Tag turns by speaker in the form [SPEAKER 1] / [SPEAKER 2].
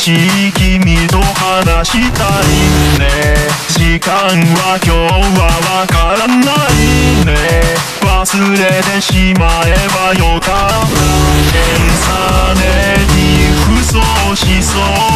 [SPEAKER 1] しい君と話したいね。時間は今日はわからないね。忘れてしまえばよかった。検査ねに不走しそう